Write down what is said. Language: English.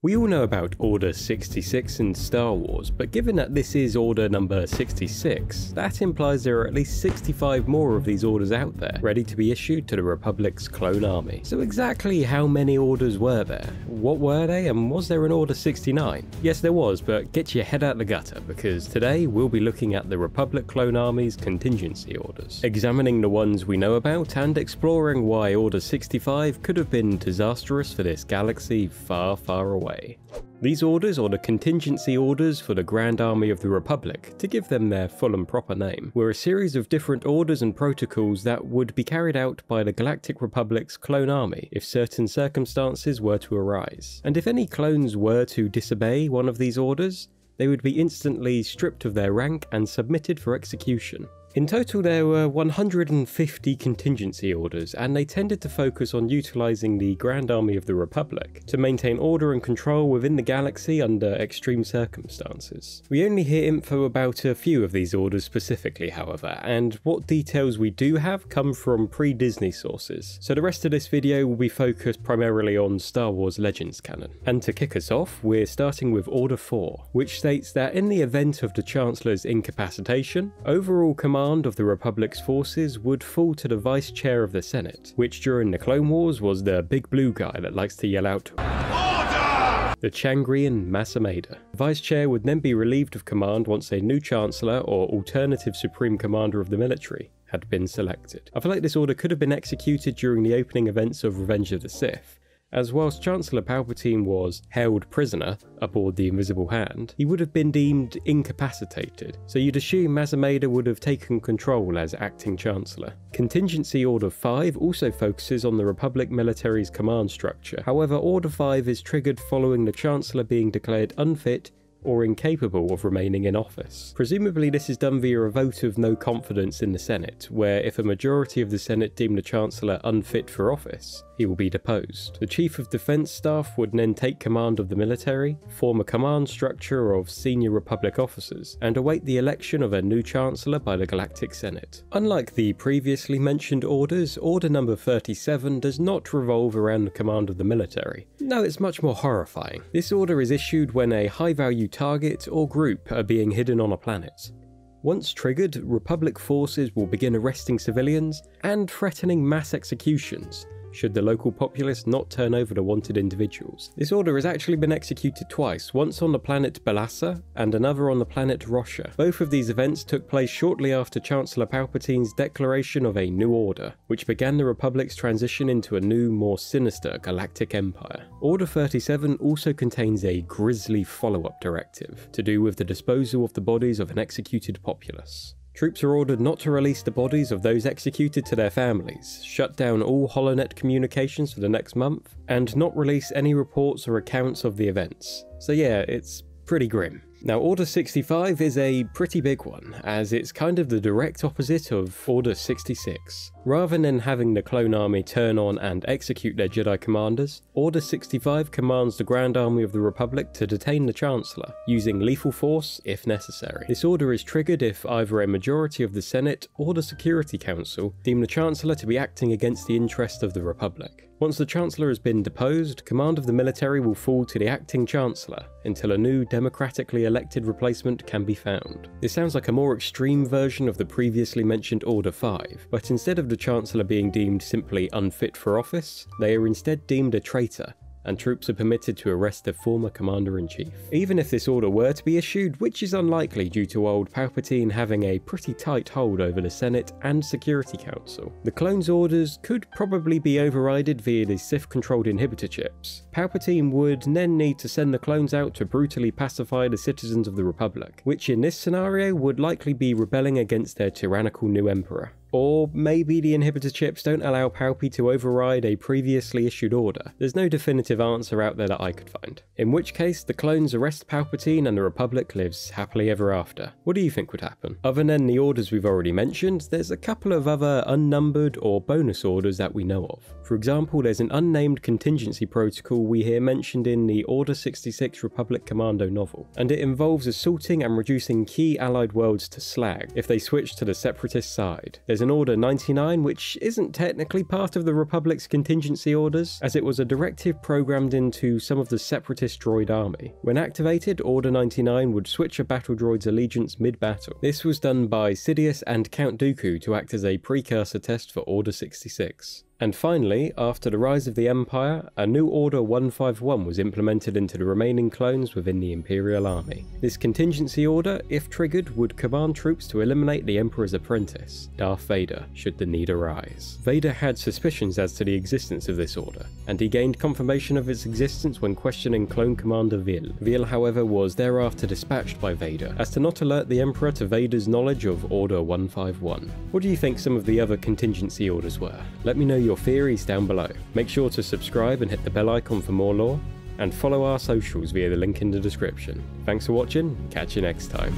We all know about Order 66 in Star Wars, but given that this is Order number 66, that implies there are at least 65 more of these orders out there, ready to be issued to the Republic's clone army. So exactly how many orders were there? What were they, and was there an Order 69? Yes, there was, but get your head out the gutter, because today we'll be looking at the Republic clone army's contingency orders, examining the ones we know about and exploring why Order 65 could have been disastrous for this galaxy far, far away away. These orders, or the contingency orders for the Grand Army of the Republic, to give them their full and proper name, were a series of different orders and protocols that would be carried out by the Galactic Republic's clone army if certain circumstances were to arise. And if any clones were to disobey one of these orders, they would be instantly stripped of their rank and submitted for execution. In total, there were 150 contingency orders, and they tended to focus on utilising the Grand Army of the Republic to maintain order and control within the galaxy under extreme circumstances. We only hear info about a few of these orders specifically, however, and what details we do have come from pre Disney sources, so the rest of this video will be focused primarily on Star Wars Legends canon. And to kick us off, we're starting with Order 4, which states that in the event of the Chancellor's incapacitation, overall command command of the Republic's forces would fall to the Vice Chair of the Senate, which during the Clone Wars was the big blue guy that likes to yell out, Order! The Chagrian Masameda. Vice Chair would then be relieved of command once a new Chancellor or alternative Supreme Commander of the military had been selected. I feel like this order could have been executed during the opening events of Revenge of the Sith, as whilst Chancellor Palpatine was held prisoner aboard the Invisible Hand, he would have been deemed incapacitated, so you'd assume Mas Amedda would have taken control as acting Chancellor. Contingency Order 5 also focuses on the Republic military's command structure, however Order 5 is triggered following the Chancellor being declared unfit or incapable of remaining in office. Presumably, this is done via a vote of no confidence in the Senate, where if a majority of the Senate deem the Chancellor unfit for office, he will be deposed. The Chief of Defense Staff would then take command of the military, form a command structure of senior Republic officers, and await the election of a new Chancellor by the Galactic Senate. Unlike the previously mentioned orders, Order number 37 does not revolve around the command of the military. No, it's much more horrifying. This order is issued when a high value target or group are being hidden on a planet. Once triggered, Republic forces will begin arresting civilians and threatening mass executions, should the local populace not turn over the wanted individuals. This order has actually been executed twice, once on the planet Balassa and another on the planet Rosha. Both of these events took place shortly after Chancellor Palpatine's declaration of a new order, which began the Republic's transition into a new, more sinister galactic empire. Order 37 also contains a grisly follow-up directive to do with the disposal of the bodies of an executed populace. Troops are ordered not to release the bodies of those executed to their families, shut down all HoloNet communications for the next month, and not release any reports or accounts of the events. So yeah, it's pretty grim. Now, Order 65 is a pretty big one, as it's kind of the direct opposite of Order 66. Rather than having the clone army turn on and execute their Jedi commanders, Order 65 commands the Grand Army of the Republic to detain the Chancellor, using lethal force if necessary. This order is triggered if either a majority of the Senate or the Security Council deem the Chancellor to be acting against the interest of the Republic. Once the Chancellor has been deposed, command of the military will fall to the acting Chancellor until a new democratically elected replacement can be found. This sounds like a more extreme version of the previously mentioned Order 5, but instead of the Chancellor being deemed simply unfit for office, they are instead deemed a traitor and troops are permitted to arrest their former commander-in-chief. Even if this order were to be issued, which is unlikely due to old Palpatine having a pretty tight hold over the Senate and Security Council, the clones' orders could probably be overridden via the Sith-controlled inhibitor chips. Palpatine would then need to send the clones out to brutally pacify the citizens of the Republic, which in this scenario would likely be rebelling against their tyrannical new emperor. Or maybe the inhibitor chips don't allow Palpy to override a previously issued order. There's no definitive answer out there that I could find. In which case, the clones arrest Palpatine and the Republic lives happily ever after. What do you think would happen? Other than the orders we've already mentioned, there's a couple of other unnumbered or bonus orders that we know of. For example, there's an unnamed contingency protocol we hear mentioned in the Order 66 Republic Commando novel, and it involves assaulting and reducing key allied worlds to slag if they switch to the separatist side. There's An Order 99, which isn't technically part of the Republic's contingency orders, as it was a directive programmed into some of the Separatist droid army. When activated, Order 99 would switch a battle droid's allegiance mid battle. This was done by Sidious and Count Dooku to act as a precursor test for Order 66. And finally, after the rise of the Empire, a new Order 151 was implemented into the remaining clones within the Imperial Army. This contingency order, if triggered, would command troops to eliminate the Emperor's apprentice, Darth Vader, should the need arise. Vader had suspicions as to the existence of this order, and he gained confirmation of its existence when questioning clone commander Vil. Vil, however, was thereafter dispatched by Vader, as to not alert the Emperor to Vader's knowledge of Order 151. What do you think some of the other contingency orders were? Let me know your theories down below. Make sure to subscribe and hit the bell icon for more lore, and follow our socials via the link in the description. Thanks for watching, catch you next time.